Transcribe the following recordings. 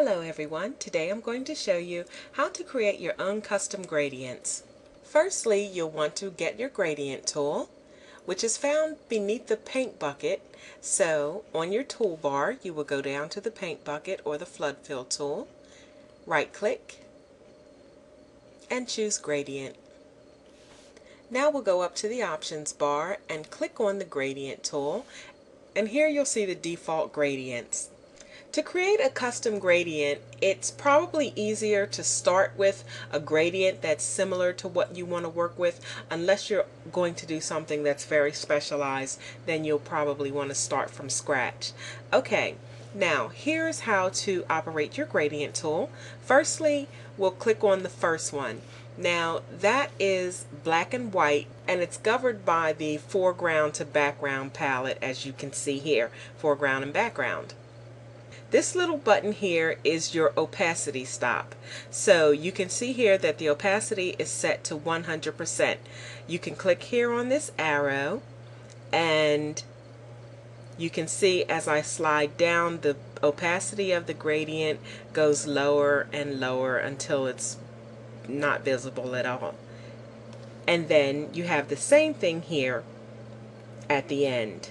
Hello everyone, today I'm going to show you how to create your own custom gradients. Firstly, you'll want to get your gradient tool, which is found beneath the paint bucket. So on your toolbar, you will go down to the paint bucket or the flood fill tool, right click, and choose gradient. Now we'll go up to the options bar and click on the gradient tool and here you'll see the default gradients. To create a custom gradient, it's probably easier to start with a gradient that's similar to what you want to work with. Unless you're going to do something that's very specialized, then you'll probably want to start from scratch. Okay, now here's how to operate your gradient tool. Firstly, we'll click on the first one. Now that is black and white and it's governed by the foreground to background palette as you can see here, foreground and background. This little button here is your opacity stop. So you can see here that the opacity is set to 100%. You can click here on this arrow and you can see as I slide down the opacity of the gradient goes lower and lower until it's not visible at all. And then you have the same thing here at the end.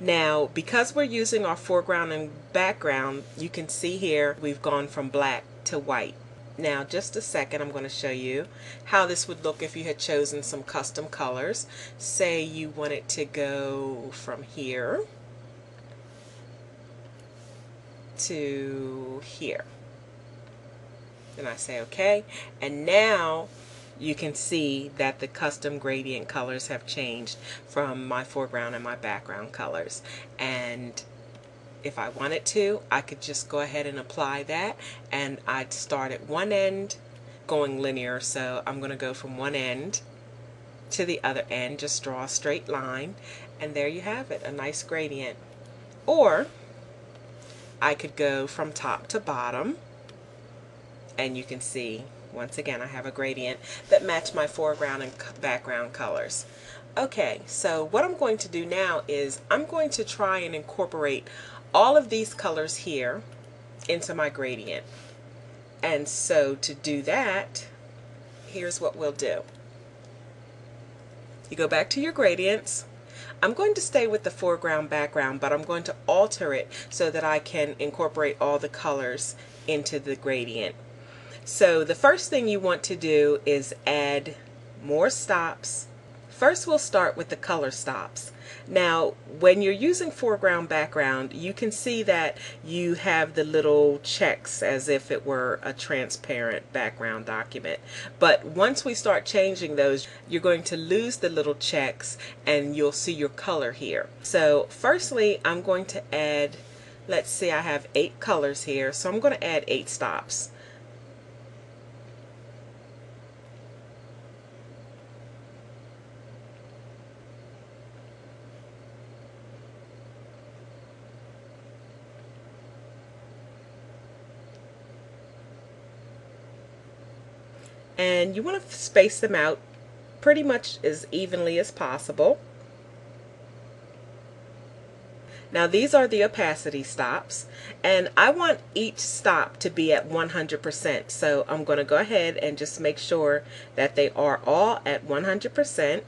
Now, because we're using our foreground and background, you can see here we've gone from black to white. Now, just a second, I'm going to show you how this would look if you had chosen some custom colors. Say you wanted to go from here to here. And I say OK. And now you can see that the custom gradient colors have changed from my foreground and my background colors. And if I wanted to I could just go ahead and apply that and I'd start at one end going linear. So I'm going to go from one end to the other end just draw a straight line and there you have it a nice gradient. Or I could go from top to bottom and you can see once again, I have a gradient that match my foreground and background colors. Okay, so what I'm going to do now is I'm going to try and incorporate all of these colors here into my gradient. And so to do that, here's what we'll do. You go back to your gradients. I'm going to stay with the foreground background, but I'm going to alter it so that I can incorporate all the colors into the gradient. So the first thing you want to do is add more stops. First we'll start with the color stops. Now when you're using foreground background you can see that you have the little checks as if it were a transparent background document. But once we start changing those you're going to lose the little checks and you'll see your color here. So firstly I'm going to add let's see I have eight colors here so I'm going to add eight stops. And you want to space them out pretty much as evenly as possible. Now these are the opacity stops and I want each stop to be at 100% so I'm going to go ahead and just make sure that they are all at 100%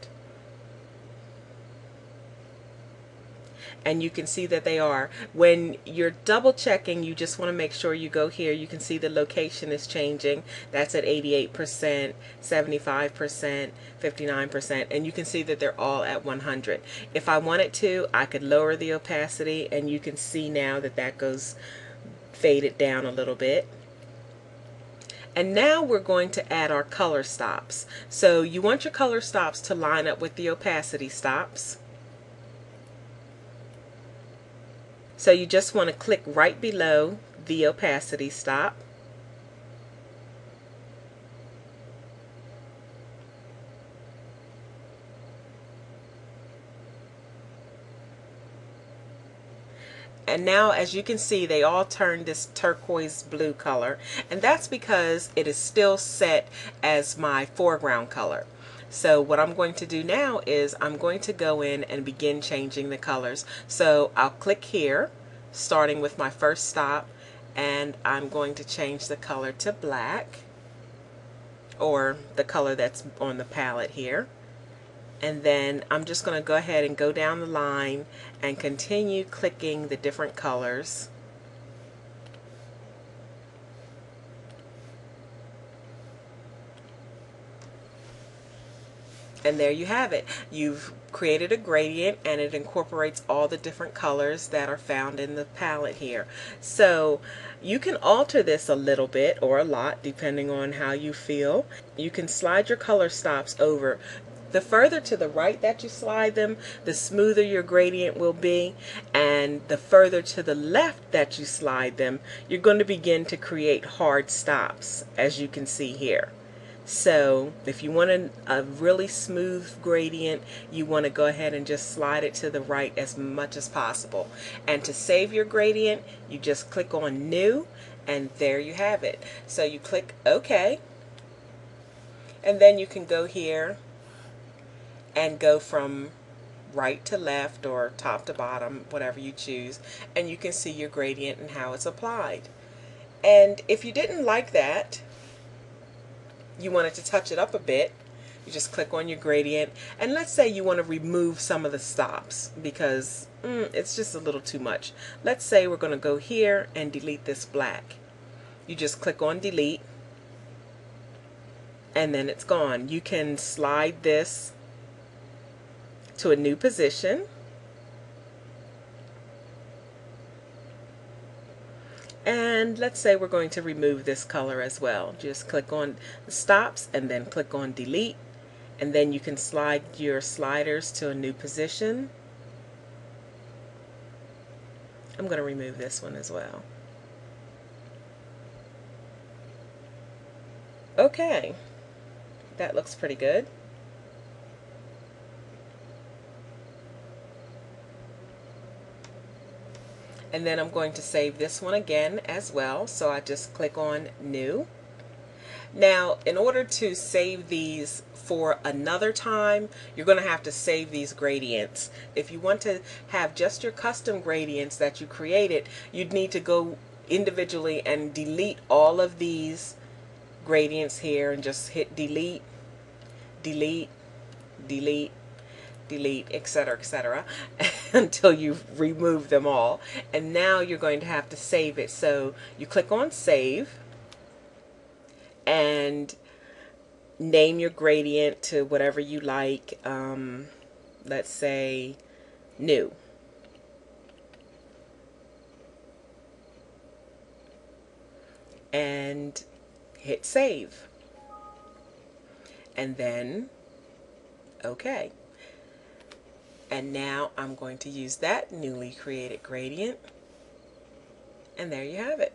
and you can see that they are. When you're double checking, you just want to make sure you go here. You can see the location is changing. That's at 88%, 75%, 59%, and you can see that they're all at 100. If I wanted to, I could lower the opacity, and you can see now that that goes faded down a little bit. And now we're going to add our color stops. So you want your color stops to line up with the opacity stops. So you just want to click right below the opacity stop. and now as you can see they all turn this turquoise blue color and that's because it is still set as my foreground color so what I'm going to do now is I'm going to go in and begin changing the colors. So I'll click here, starting with my first stop, and I'm going to change the color to black or the color that's on the palette here and then I'm just going to go ahead and go down the line and continue clicking the different colors and there you have it you've created a gradient and it incorporates all the different colors that are found in the palette here so you can alter this a little bit or a lot depending on how you feel you can slide your color stops over the further to the right that you slide them, the smoother your gradient will be. And the further to the left that you slide them, you're going to begin to create hard stops, as you can see here. So if you want a, a, really smooth gradient, you want to go ahead and just slide it to the right as much as possible. And to save your gradient, you just click on New, and there you have it. So you click OK, and then you can go here and go from right to left or top to bottom, whatever you choose, and you can see your gradient and how it's applied. And if you didn't like that, you wanted to touch it up a bit, you just click on your gradient and let's say you want to remove some of the stops because mm, it's just a little too much. Let's say we're going to go here and delete this black. You just click on delete and then it's gone. You can slide this to a new position. And let's say we're going to remove this color as well. Just click on stops and then click on delete. And then you can slide your sliders to a new position. I'm going to remove this one as well. Okay, that looks pretty good. And then I'm going to save this one again as well. So I just click on new. Now in order to save these for another time you're going to have to save these gradients. If you want to have just your custom gradients that you created you'd need to go individually and delete all of these gradients here and just hit delete delete delete delete, etc., etc., until you've removed them all. And now you're going to have to save it. So you click on Save and name your gradient to whatever you like. Um, let's say New. And hit Save. And then, okay. And now I'm going to use that newly created gradient. And there you have it.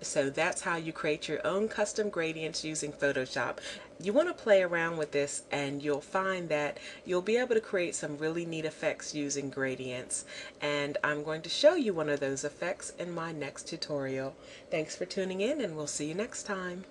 So that's how you create your own custom gradients using Photoshop. You want to play around with this and you'll find that you'll be able to create some really neat effects using gradients. And I'm going to show you one of those effects in my next tutorial. Thanks for tuning in and we'll see you next time.